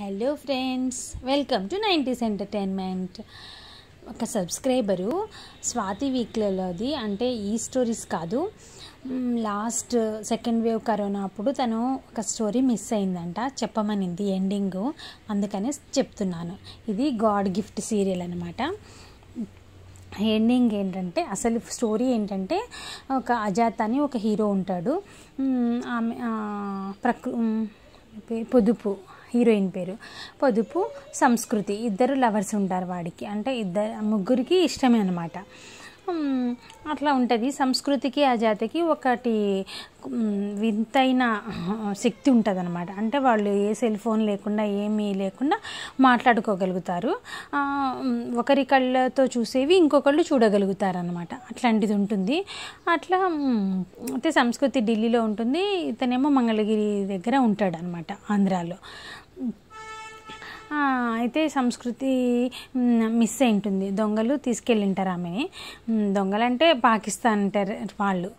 Hello friends welcome to nineties entertainment. ఒక subscriber Swathi వీక్లలోది అంటే ఈ స్టోరీస్ కాదు. లాస్ట్ సెకండ్ వేవ్ కరోనా అప్పుడు తను ఒక స్టోరీ మిస్ అయిందంట చెప్పమనింది ఎండింగ్. అందుకనే చెప్తున్నాను. ఇది గాడ్ గిఫ్ట్ సీరియల్ అనమాట ఎండింగ్ ఏంటంటే అసలు స్టోరీ ఏంటంటే ఒక అజాత్ అని ఒక హీరో ఉంటాడు. ఆమె ప్రకృ పొదుపు. హీరోయిన్ పేరు. పొదుపు సంస్కృతి ఇద్దరు లవర్స్ ఉంటారు వాడికి. అంటే ఇద్దరు ముగ్గురికి ఇష్టమే అనమాట అట్లా ఉంటుంది. సంస్కృతికి ఆ జాతికి ఒకటి వింతైన శక్తి ఉంటుంది అనమాట అంటే వాళ్ళు ఏ సెల్ ఫోన్ లేకుండా ఏమీ లేకుండా మాట్లాడుకోగలుగుతారు. ఒకరి కళ్ళతో చూసేవి ఇంకొకళ్ళు చూడగలుగుతారు అనమాట అట్లాంటిది ఉంటుంది. అట్లా అయితే సంస్కృతి ఢిల్లీలో ఉంటుంది. ఇతనేమో మంగళగిరి దగ్గర ఉంటాడు అనమాట ఆంధ్రాలో. అయితే సంస్కృతి మిస్ అయి ఉంటుంది. దొంగలు తీసుకెళ్ళింటారు ఆమెని. దొంగలు దొంగలంటే పాకిస్తాన్ అంటారు వాళ్ళు.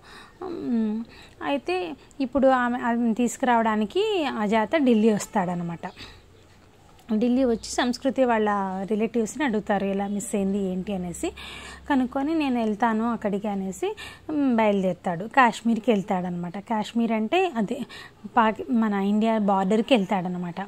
అయితే ఇప్పుడు ఆమె తీసుకురావడానికి అజాత ఢిల్లీ వస్తాడనమాట. ఢిల్లీ వచ్చి సంస్కృతి వాళ్ళ రిలేటివ్స్ని అడుగుతారు ఎలా మిస్ అయింది ఏంటి? అనేసి. కనుక్కొని నేను వెళ్తాను అక్కడికి అనేసి బయలుదేరుతాడు. కాశ్మీర్కి వెళ్తాడనమాట. కాశ్మీర్ అంటే అదే పాకి మన ఇండియా బార్డర్కి వెళ్తాడనమాట.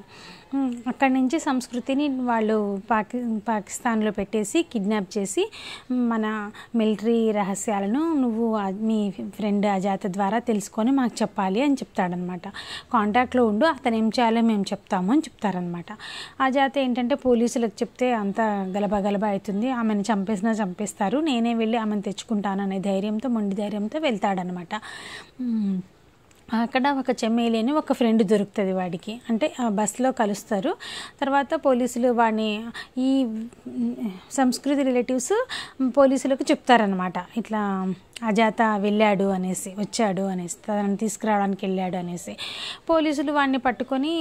అక్కడి నుంచి సంస్కృతిని వాళ్ళు పాకి పాకిస్తాన్లో పెట్టేసి కిడ్నాప్ చేసి మన మిలిటరీ రహస్యాలను నువ్వు ఆ- మీ ఫ్రెండ్ అజాత ద్వారా తెలుసుకొని మాకు చెప్పాలి అని చెప్తాడనమాట. కాంటాక్ట్లో ఉండు అతను ఏం చేయాలో మేము చెప్తాము అని చెప్తారనమాట. అజాత ఏంటంటే పోలీసులకు చెప్తే అంత గలబా గలబా అవుతుంది. ఆమెను చంపేసినా చంపేస్తారు. నేనే వెళ్ళి ఆమెను తెచ్చుకుంటాను అనే ధైర్యంతో మొండి ధైర్యంతో వెళ్తాడనమాట. అక్కడ ఒక చెమ్మేలి అని ఒక ఫ్రెండ్ దొరుకుతుంది వాడికి. అంటే ఆ బస్సులో కలుస్తారు. తర్వాత పోలీసులు వాడిని ఈ సంస్కృతి రిలేటివ్స్ పోలీసులకు చెప్తారనమాట ఇట్లా అజాత వెళ్ళాడు అనేసి వచ్చాడు అనేసి తనని తీసుకురావడానికి వెళ్ళాడు అనేసి. పోలీసులు వాడిని పట్టుకొని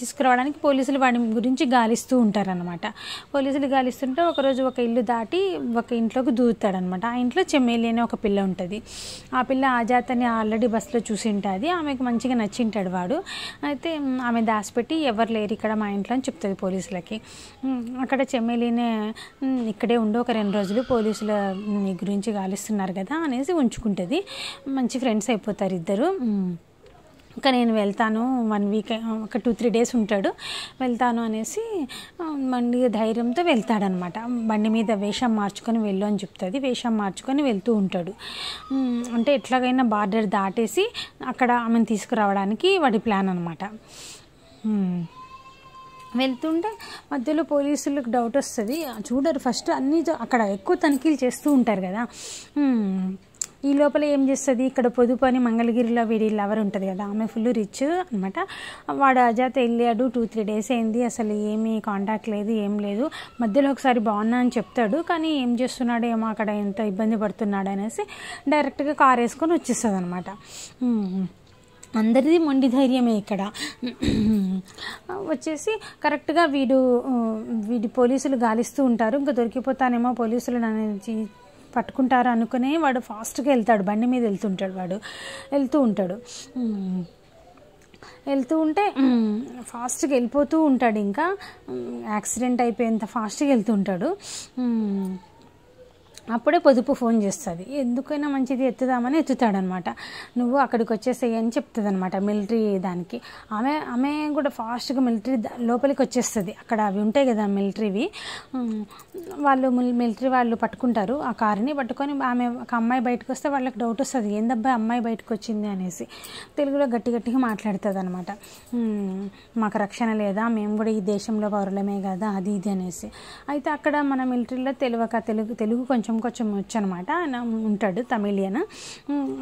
తీసుకురావడానికి పోలీసులు వాడి గురించి గాలిస్తూ ఉంటారనమాట పోలీసులు గాలిస్తుంటే ఒకరోజు ఒక ఇల్లు దాటి ఒక ఇంట్లోకి దూరుతాడనమాట ఆ ఇంట్లో చెమ్మేలి అనే ఒక పిల్ల ఉంటుంది. ఆ పిల్ల ఆజాతని ఆల్రెడీ బస్సులో చూసి ఉంటుంది ఆమెకు మంచిగా నచ్చింటాడు వాడు. అయితే ఆమె దాచిపెట్టి ఎవరు లేరు ఇక్కడ మా ఇంట్లో అని చెప్తుంది పోలీసులకి. అక్కడ చెమ్మెలీనే ఇక్కడే ఉండి ఒక రెండు రోజులు పోలీసుల నీ గురించి గాలిస్తున్నారు కదా అనేసి ఉంచుకుంటుంది. మంచి ఫ్రెండ్స్ అయిపోతారు ఇద్దరు. ఇంకా నేను వెళ్తాను వన్ వీక్ ఒక టూ త్రీ డేస్ ఉంటాడు. వెళ్తాను అనేసి బండి ధైర్యంతో వెళ్తాడనమాట. బండి మీద వేషం మార్చుకొని వెళ్ళు అని చెప్తుంది. వేషం మార్చుకొని వెళ్తూ ఉంటాడు. అంటే ఎట్లాగైనా బార్డర్ దాటేసి అక్కడ ఆమెను తీసుకురావడానికి వాడి ప్లాన్ అనమాట. వెళ్తుంటే మధ్యలో పోలీసులకు డౌట్ వస్తుంది. చూడరు ఫస్ట్ అన్నీ అక్కడ ఎక్కువ తనిఖీలు చేస్తూ ఉంటారు కదా. ఈ లోపల ఏం చేస్తుంది? ఇక్కడ పొదుపు అని మంగళగిరిలో వీడి లవర్ ఉంటుంది కదా ఆమె ఫుల్ రిచ్ అనమాట వాడు అజాత వెళ్ళాడు టూ త్రీ డేస్ అయింది అసలు ఏమీ కాంటాక్ట్ లేదు ఏం లేదు. మధ్యలో ఒకసారి బాగున్నా అని చెప్తాడు కానీ ఏం చేస్తున్నాడు ఏమో అక్కడ ఎంత ఇబ్బంది పడుతున్నాడు అనేసి డైరెక్ట్గా కార్ వేసుకొని వచ్చేస్తుంది అనమాట అందరిది మొండి ధైర్యమే ఇక్కడ. వచ్చేసి కరెక్ట్గా వీడు వీడి పోలీసులు గాలిస్తూ ఉంటారు. ఇంకా దొరికిపోతానేమో పోలీసులు నన్ను పట్టుకుంటారు అనుకునే వాడు ఫాస్ట్గా వెళ్తాడు. బండి మీద వెళ్తుంటాడు వాడు. వెళ్తూ ఉంటాడు. వెళ్తూ ఉంటే ఫాస్ట్గా వెళ్ళిపోతూ ఉంటాడు ఇంకా. యాక్సిడెంట్ అయిపోయేంత ఫాస్ట్గా వెళ్తూ ఉంటాడు. అప్పుడే పొదుపు ఫోన్ చేస్తుంది. ఎందుకైనా మంచిది ఎత్తుదామని ఎత్తుతాడనమాట. నువ్వు అక్కడికి వచ్చేసేయి అని చెప్తుంది అనమాట మిలిటరీ దానికి. ఆమె ఆమె కూడా ఫాస్ట్గా మిలిటరీ దా- లోపలికి వచ్చేస్తుంది. అక్కడ అవి ఉంటాయి కదా మిలిటరీవి. వాళ్ళు మిలిటరీ వాళ్ళు పట్టుకుంటారు ఆ కారుని పట్టుకొని ఆమె ఒక అమ్మాయి బయటకు వస్తే వాళ్ళకి డౌట్ వస్తుంది. ఏందబ్బా అమ్మాయి బయటకు వచ్చింది? అనేసి తెలుగులో గట్టి గట్టిగా మాట్లాడుతుంది అనమాట మాకు రక్షణ లేదా? మేము కూడా ఈ దేశంలో పౌరులమే కదా? అది ఇది అనేసి. అయితే అక్కడ మన మిలిటరీలో తెలియక తెలుగు తెలుగు కొంచెం కొంచెం వచ్చనమాట. ఆయన ఉంటాడు తమిళియన్.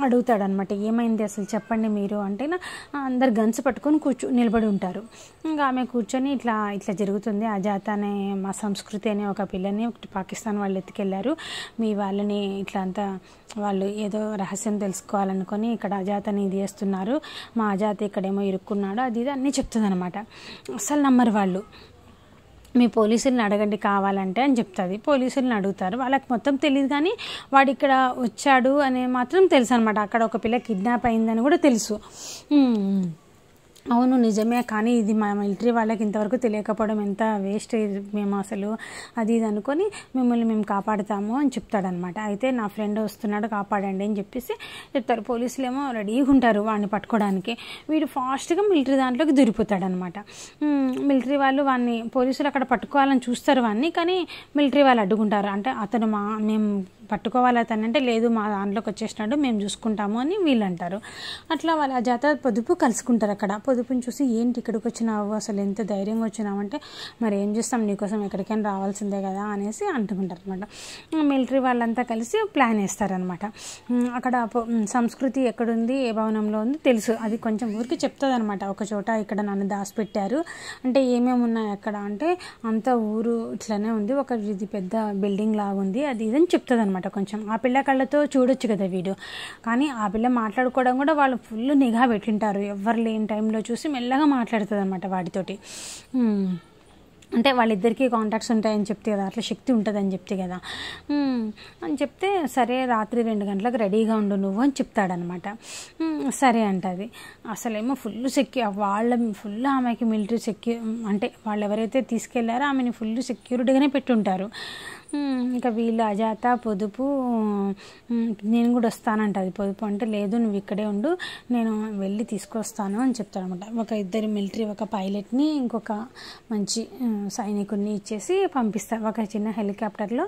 అడుగుతాడు అనమాట ఏమైంది అసలు? చెప్పండి మీరు. అంటే అందరు గన్స్ పట్టుకొని కూర్చో నిలబడి ఉంటారు. ఇంకా ఆమె కూర్చొని ఇట్లా ఇట్లా జరుగుతుంది. అజాత అనే మా సంస్కృతి అనే ఒక పిల్లని ఒకటి పాకిస్తాన్ వాళ్ళు ఎత్తుకెళ్ళారు మీ వాళ్ళని ఇట్లా అంతా వాళ్ళు ఏదో రహస్యం తెలుసుకోవాలనుకొని ఇక్కడ అజాతని ఇది చేస్తున్నారు. మా అజాత ఇక్కడేమో ఇరుక్కున్నాడు. అది ఇది అన్నీ చెప్తుంది అనమాట అసలు నమ్మరు వాళ్ళు. మీ పోలీసుల్ని అడగండి కావాలంటే అని చెప్తుంది. పోలీసుల్ని అడుగుతారు. వాళ్ళకి మొత్తం తెలియదు కానీ వాడు ఇక్కడ వచ్చాడు అనే మాత్రం తెలుసు అనమాట అక్కడ ఒక పిల్ల కిడ్నాప్ అయిందని కూడా తెలుసు. అవును నిజమే. కానీ ఇది మా మిలిటరీ వాళ్ళకి ఇంతవరకు తెలియకపోవడం ఎంత వేస్ట్ మేము అసలు. అది ఇది అనుకొని మిమ్మల్ని మేము కాపాడుతాము అని చెప్తాడనమాట. అయితే నా ఫ్రెండ్ వస్తున్నాడు కాపాడండి అని చెప్పేసి చెప్తారు. పోలీసులు ఏమో రెడీగా ఉంటారు వాడిని పట్టుకోవడానికి. వీడు ఫాస్ట్గా మిలిటరీ దాంట్లోకి దూరిపోతాడనమాట మిలిటరీ వాళ్ళు వాడిని పోలీసులు అక్కడ పట్టుకోవాలని చూస్తారు వాడిని కానీ మిలిటరీ వాళ్ళు అడ్డుకుంటారు. అంటే అతను మా మేము పట్టుకోవాలి అతను అంటే లేదు మా దాంట్లోకి వచ్చేసినాడు మేము చూసుకుంటాము అని వీళ్ళు అంటారు అట్లా వాళ్ళ జాతర పొదుపు కలుసుకుంటారు అక్కడ. పొదుపుని చూసి ఏంటి ఇక్కడికి వచ్చినావు? అసలు ఎంత ధైర్యంగా వచ్చినావంటే మరి ఏం చేస్తాం? నీకోసం ఎక్కడికైనా రావాల్సిందే కదా అనేసి అంటుకుంటారు అనమాట మిలిటరీ వాళ్ళంతా కలిసి ప్లాన్ వేస్తారనమాట అక్కడ సంస్కృతి ఎక్కడుంది? ఏ భవనంలో ఉంది? తెలుసు. అది కొంచెం ఊరికి చెప్తుంది అనమాట ఒక చోట ఇక్కడ నన్ను దాచిపెట్టారు. అంటే ఏమేమి ఉన్నాయి అక్కడ? అంటే అంత ఊరు ఇట్లానే ఉంది. ఒక ఇది పెద్ద బిల్డింగ్ లాగా ఉంది అది ఇదని చెప్తుంది అనమాట కొంచెం. ఆ పిల్ల కళ్ళతో చూడొచ్చు కదా వీడు కానీ ఆ పిల్ల మాట్లాడుకోవడం కూడా వాళ్ళు ఫుల్ నిఘా పెట్టింటారు. ఎవరు లేని టైంలో చూసి మెల్లగా మాట్లాడుతుంది అనమాట వాటితోటి అంటే వాళ్ళిద్దరికీ కాంటాక్ట్స్ ఉంటాయని చెప్తే కదా అట్లా శక్తి ఉంటుందని చెప్తే కదా. అని చెప్తే సరే రాత్రి రెండు గంటలకు రెడీగా ఉండు నువ్వు అని చెప్తాడనమాట సరే అంటది. అసలేమో ఫుల్ సెక్యూర్ వాళ్ళ ఫుల్ ఆమెకి మిలిటరీ సెక్యూ అంటే వాళ్ళు ఎవరైతే తీసుకెళ్ళారో ఆమెని ఫుల్ సెక్యూరిటీగానే పెట్టుంటారు. ఇంకా వీళ్ళు అజాత పొదుపు నేను కూడా వస్తానంటది పొదుపు అంటే లేదు నువ్వు ఇక్కడే ఉండు నేను వెళ్ళి తీసుకొస్తాను అని చెప్తాడనమాట ఒక ఇద్దరు మిలిటరీ ఒక పైలట్ని ఇంకొక మంచి సైనికుడిని ఇచ్చేసి పంపిస్తారు ఒక చిన్న హెలికాప్టర్లో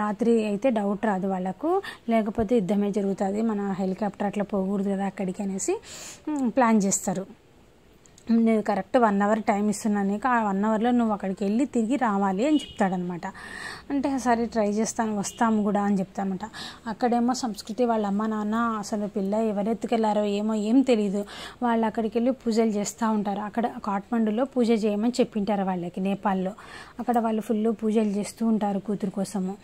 రాత్రి అయితే డౌట్ రాదు వాళ్ళకు. లేకపోతే యుద్ధమే జరుగుతుంది మన హెలికాప్టర్ అట్లా పోకూడదు కదా అక్కడికి అనేసి ప్లాన్ చేస్తారు. నేను కరెక్ట్ వన్ అవర్ టైం ఇస్తున్నాను నీకు ఆ వన్ అవర్లో నువ్వు అక్కడికి వెళ్ళి తిరిగి రావాలి అని చెప్తాడనమాట. అంటే సరే ట్రై చేస్తాను వస్తాము కూడా అని చెప్తానమాట అక్కడేమో సంస్కృతి వాళ్ళ అమ్మ నాన్న అసలు పిల్ల ఎవరెత్తుకెళ్ళారో ఏమో ఏం తెలియదు వాళ్ళు అక్కడికి వెళ్ళి పూజలు చేస్తూ ఉంటారు. అక్కడ కాఠ్మండులో పూజ చేయమని చెప్పింటారు వాళ్ళకి నేపాల్లో. అక్కడ వాళ్ళు ఫుల్ పూజలు చేస్తూ ఉంటారు కూతురు కోసము.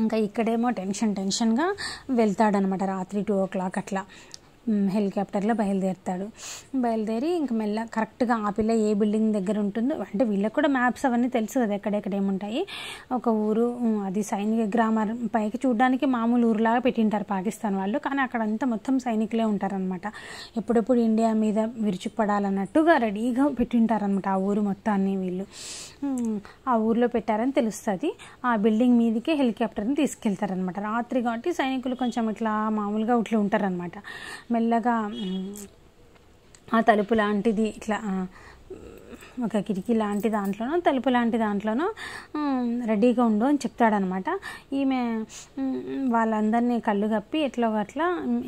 ఇంకా ఇక్కడేమో టెన్షన్ టెన్షన్గా వెళ్తాడనమాట రాత్రి టూ ఓ క్లాక్ అట్లా. హెలికాప్టర్లో బయలుదేరుతాడు. బయలుదేరి ఇంక మెల్ల కరెక్ట్గా ఆ పిల్ల ఏ బిల్డింగ్ దగ్గర ఉంటుందో అంటే వీళ్ళకి కూడా మ్యాప్స్ అవన్నీ తెలుసు కదా ఎక్కడెక్కడ ఏముంటాయి. ఒక ఊరు అది సైనిక గ్రామం పైకి చూడడానికి మామూలు ఊరులాగా పెట్టింటారు పాకిస్తాన్ వాళ్ళు. కానీ అక్కడంతా మొత్తం సైనికులే ఉంటారనమాట ఎప్పుడెప్పుడు ఇండియా మీద విరుచుకుపడాలన్నట్టుగా రెడీగా పెట్టింటారనమాట ఆ ఊరు మొత్తాన్ని వీళ్ళు. ఆ ఊర్లో పెట్టారని తెలుస్తుంది. ఆ బిల్డింగ్ మీదకే హెలికాప్టర్ని తీసుకెళ్తారనమాట రాత్రి కాబట్టి సైనికులు కొంచెం ఇట్లా మామూలుగా ఇట్లా ఉంటారనమాట మెల్లగా ఆ తలుపు లాంటిది ఇట్లా ఒక కిటికీ లాంటి దాంట్లోనో తలుపు లాంటి దాంట్లోనో రెడీగా ఉండు అని చెప్తాడనమాట. ఈమె వాళ్ళందరినీ కళ్ళు కప్పి ఎట్లా అట్లా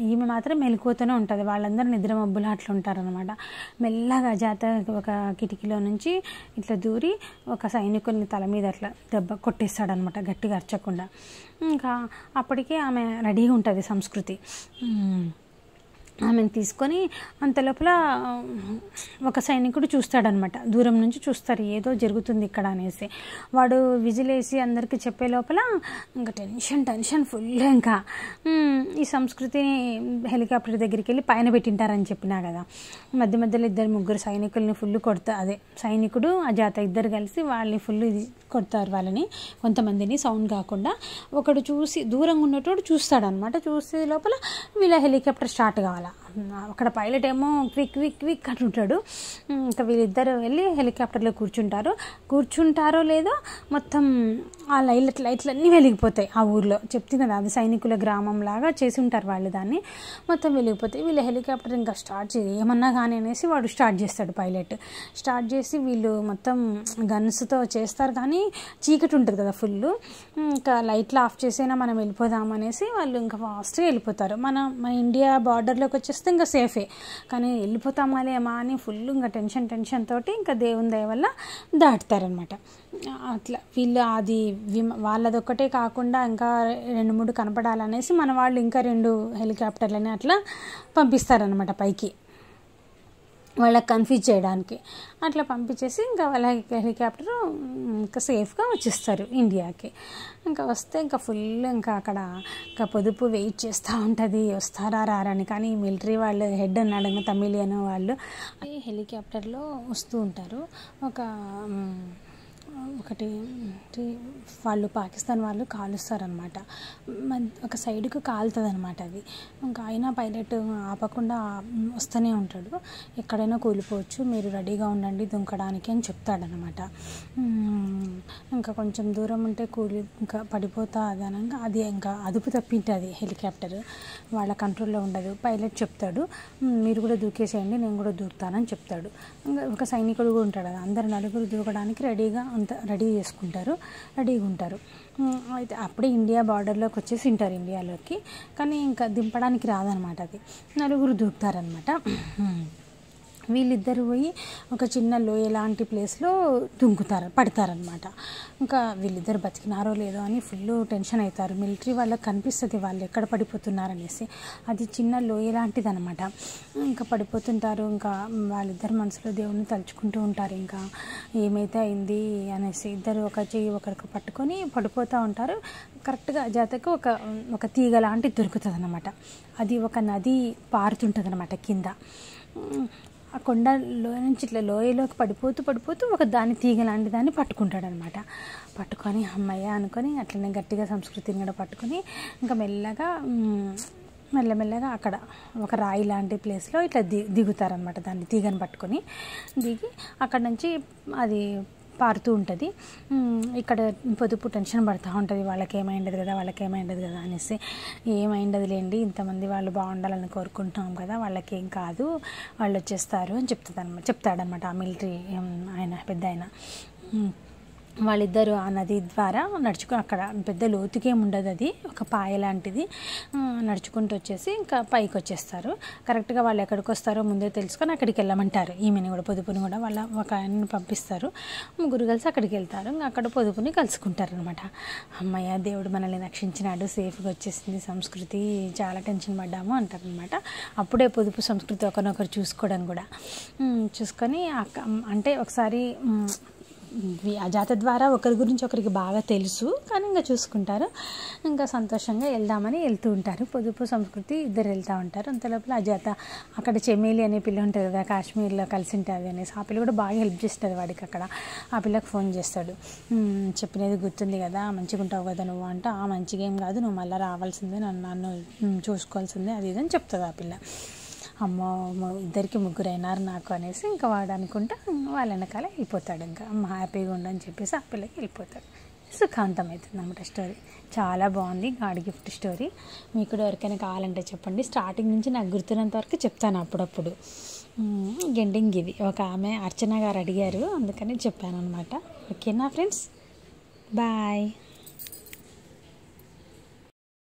ఈమె మాత్రం మెలకువతోనే ఉంటుంది. వాళ్ళందరూ నిద్ర మబ్బులు అట్లా ఉంటారనమాట. మెల్లగా జాత ఒక కిటికీలో నుంచి ఇట్లా దూరి ఒక సైనికుని తల మీద అట్లా దెబ్బ కొట్టేస్తాడనమాట గట్టిగా అరచకుండా. ఇంకా అప్పటికే ఆమె రెడీగా ఉంటుంది సంస్కృతి. ఆమెను తీసుకొని అంత లోపల ఒక సైనికుడు చూస్తాడనమాట. దూరం నుంచి చూస్తారు ఏదో జరుగుతుంది ఇక్కడ అనేసి. వాడు విజిలేసి అందరికీ చెప్పే లోపల ఇంకా టెన్షన్ టెన్షన్ ఫుల్ ఇంకా. ఈ సంస్కృతిని హెలికాప్టర్ దగ్గరికి వెళ్ళి పైన పెట్టింటారని చెప్పినా కదా. మధ్య మధ్యలో ఇద్దరు ముగ్గురు సైనికుల్ని ఫుల్ కొడతా అదే సైనికుడు అజాత ఇద్దరు కలిసి వాళ్ళని ఫుల్ ఇది కొడతారు వాళ్ళని. కొంతమందిని సౌండ్ కాకుండా ఒకడు చూసి దూరంగా ఉన్నటోడు చూస్తాడనమాట. చూసే లోపల వీళ్ళ హెలికాప్టర్ స్టార్ట్ కావాలి? అక్కడ పైలట్ ఏమో క్విక్ క్విక్ క్విక్ అంటుంటాడు ఇంకా వీళ్ళిద్దరు వెళ్ళి హెలికాప్టర్లో కూర్చుంటారు. కూర్చుంటారో లేదో మొత్తం ఆ లైట్ లైట్లు అన్నీ వెలిగిపోతాయి ఆ ఊర్లో. చెప్తుంది కదా అది సైనికుల గ్రామం లాగా చేసి ఉంటారు వాళ్ళు దాన్ని. మొత్తం వెలిగిపోతాయి. వీళ్ళు హెలికాప్టర్ ఇంకా స్టార్ట్ చేసి ఏమన్నా కానీ అనేసి వాడు స్టార్ట్ చేస్తాడు పైలట్ స్టార్ట్ చేసి వీళ్ళు మొత్తం గన్స్తో చేస్తారు కానీ చీకటి ఉంటుంది కదా ఫుల్ ఇంకా లైట్లు ఆఫ్ చేసైనా మనం వెళ్ళిపోదాం అనేసి వాళ్ళు ఇంకా ఫాస్ట్గా వెళ్ళిపోతారు. మన మన ఇండియా బార్డర్లోకి వచ్చేస్తే ఖచ్చితంగా సేఫే. కానీ వెళ్ళిపోతామా లేమా అని ఫుల్ ఇంకా టెన్షన్ టెన్షన్ తోటి ఇంకా దేవుని దయ వల్ల దాటుతారనమాట. అట్లా వీళ్ళు అది విమ వాళ్ళదొక్కటే కాకుండా ఇంకా రెండు మూడు కనపడాలనేసి మన వాళ్ళు ఇంకా రెండు హెలికాప్టర్లని అట్లా పంపిస్తారనమాట పైకి. వాళ్ళకి కన్ఫ్యూజ్ చేయడానికి. అట్లా పంపించేసి ఇంకా వాళ్ళ హెలికాప్టర్ ఇంకా సేఫ్గా వచ్చేస్తారు ఇండియాకి. ఇంకా వస్తే ఇంకా ఫుల్ ఇంకా అక్కడ ఇంకా పొదుపు వెయిట్ చేస్తూ ఉంటుంది. వస్తారా రారని కానీ మిలిటరీ వాళ్ళు హెడ్ అన్నాడు ఇంకా తమిళియన్ వాళ్ళు. హెలికాప్టర్లో వస్తూ ఉంటారు. ఒక ఒకటి వాళ్ళు పాకిస్తాన్ వాళ్ళు కాలుస్తారనమాట ఒక సైడ్కు కాలుతుంది అనమాట అది. ఇంకా అయినా పైలట్ ఆపకుండా వస్తూనే ఉంటాడు. ఎక్కడైనా కూలిపోవచ్చు మీరు రెడీగా ఉండండి దుంకడానికి అని చెప్తాడనమాట ఇంకా కొంచెం దూరం ఉంటే కూలి ఇంకా పడిపోతా అదనంగా అది ఇంకా అదుపు తప్పింటుంది హెలికాప్టర్. వాళ్ళ కంట్రోల్లో ఉండదు. పైలట్ చెప్తాడు మీరు కూడా దూకేసేయండి నేను కూడా దూకుతానని చెప్తాడు. ఇంకా ఒక సైనికుడు కూడా ఉంటాడు అందరు నలుగురు దూకడానికి రెడీగా అంతా రెడీ చేసుకుంటారు రెడీగా ఉంటారు. అయితే అప్పుడే ఇండియా బార్డర్లోకి వచ్చేసి ఉంటారు ఇండియాలోకి. కానీ ఇంకా దింపడానికి రాదనమాట అది. నలుగురు దూకుతారనమాట వీళ్ళిద్దరు పోయి ఒక చిన్న లోయ లాంటి ప్లేస్లో దుంకుతారు పడతారనమాట ఇంకా వీళ్ళిద్దరు బతికినారో లేదో అని ఫుల్ టెన్షన్ అవుతారు మిలిటరీ వాళ్ళకి కనిపిస్తుంది వాళ్ళు ఎక్కడ పడిపోతున్నారనేసి. అది చిన్న లోయ లాంటిది అనమాట ఇంకా పడిపోతుంటారు ఇంకా వాళ్ళిద్దరు మనసులో దేవుణ్ణి తలుచుకుంటూ ఉంటారు. ఇంకా ఏమైతే అయింది అనేసి ఇద్దరు ఒక చెయ్యి ఒకరికి పట్టుకొని పడిపోతూ ఉంటారు. కరెక్ట్గా జాతకు ఒక ఒక తీగ లాంటిది దొరుకుతుంది అనమాట అది ఒక నది పారుతుంటుంది అనమాట కింద. ఆ కొండలో నుంచి ఇట్లా లోయలోకి పడిపోతూ పడిపోతూ ఒక దాని తీగ లాంటి దాన్ని పట్టుకుంటాడు అనమాట పట్టుకొని అమ్మయ్య అనుకొని అట్లనే గట్టిగా సంస్కృతిని కూడా పట్టుకొని ఇంకా మెల్లగా మెల్లమెల్లగా అక్కడ ఒక రాయి లాంటి ప్లేస్లో ఇట్లా ది దిగుతారనమాట దాన్ని తీగని పట్టుకొని. దిగి అక్కడ నుంచి అది పారుతూ ఉంటుంది. ఇక్కడ పొదుపు టెన్షన్ పడుతూ ఉంటుంది. వాళ్ళకి ఏమైండదు కదా వాళ్ళకి ఏమైండదు కదా అనేసి. ఏమైండదు లేండి ఇంతమంది వాళ్ళు బాగుండాలని కోరుకుంటున్నాం కదా వాళ్ళకి ఏం కాదు వాళ్ళు వచ్చేస్తారు అని చెప్తుంది అనమాట చెప్తాడనమాట ఆ మిలిటరీ ఆయన పెద్ద ఆయన వాళ్ళిద్దరూ ఆ నది ద్వారా నడుచుకు అక్కడ పెద్ద లోతుకేం ఉండదు అది. ఒక పాయ లాంటిది. నడుచుకుంటూ వచ్చేసి ఇంకా పైకి వచ్చేస్తారు. కరెక్ట్గా వాళ్ళు ఎక్కడికి వస్తారో ముందే తెలుసుకొని అక్కడికి వెళ్ళమంటారు. ఈమెని కూడా పొదుపుని కూడా వాళ్ళ ఒక ఆయనని పంపిస్తారు. ముగ్గురు కలిసి అక్కడికి వెళ్తారు. ఇంకా అక్కడ పొదుపుని కలుసుకుంటారు అనమాట అమ్మయ్య దేవుడు మనల్ని రక్షించినాడు. సేఫ్గా వచ్చేసింది సంస్కృతి. చాలా టెన్షన్ పడ్డాము అంటారు అనమాట అప్పుడే పొదుపు సంస్కృతి ఒకరినొకరు చూసుకోవడం కూడా. చూసుకొని అక్క అంటే ఒకసారి జాత ద్వారా ఒకరి గురించి ఒకరికి బాగా తెలుసు కానీ ఇంకా చూసుకుంటారు. ఇంకా సంతోషంగా వెళ్దామని వెళ్తూ ఉంటారు. పొదుపు సంస్కృతి ఇద్దరు వెళ్తూ ఉంటారు. అంత లోపల అజాత అక్కడ చెమేలి అనే పిల్ల ఉంటుంది కదా కాశ్మీర్లో కలిసి ఉంటుంది అనేసి. ఆ పిల్ల కూడా బాగా హెల్ప్ చేస్తుంది వాడికి అక్కడ. ఆ పిల్లకి ఫోన్ చేస్తాడు. చెప్పినది గుర్తుంది కదా మంచిగా ఉంటావు కదా నువ్వు అంటే. ఆ మంచిగా ఏం కాదు నువ్వు మళ్ళీ రావాల్సిందే నన్ను నన్ను చూసుకోవాల్సిందే అది ఇది అని చెప్తుంది ఆ పిల్ల. అమ్మో, ఇద్దరికి ముగ్గురు అయినారు నాకు అనేసి ఇంకా వాడు అనుకుంటా వాళ్ళ వెనకాల వెళ్ళిపోతాడు ఇంకా. అమ్మ హ్యాపీగా ఉండని చెప్పేసి ఆ పిల్లకి వెళ్ళిపోతాడు. సుఖాంతం అవుతుంది అనమాట స్టోరీ. చాలా బాగుంది గాడ్ గిఫ్ట్ స్టోరీ. మీకు కూడా ఎవరికైనా కావాలంటే చెప్పండి. స్టార్టింగ్ నుంచి నాకు గుర్తున్నంత వరకు చెప్తాను అప్పుడప్పుడు. ఎండింగ్ ఇది. ఒక ఆమె అర్చన గారు అడిగారు అందుకని చెప్పాను అనమాట ఓకేనా ఫ్రెండ్స్? బాయ్.